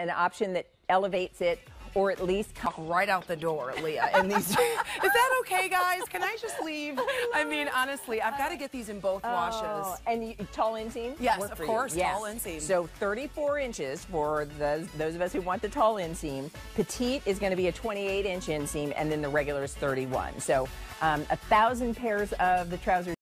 an option that elevates it or at least come right out the door, Leah. And these, is that okay, guys? Can I just leave? I mean, honestly, I've got to get these in both oh, washes. And you, tall inseam? Yes, of course, Yes. tall inseam. So 34 inches for those, those of us who want the tall inseam. Petite is going to be a 28 inch inseam, and then the regular is 31. So um, a thousand pairs of the trousers.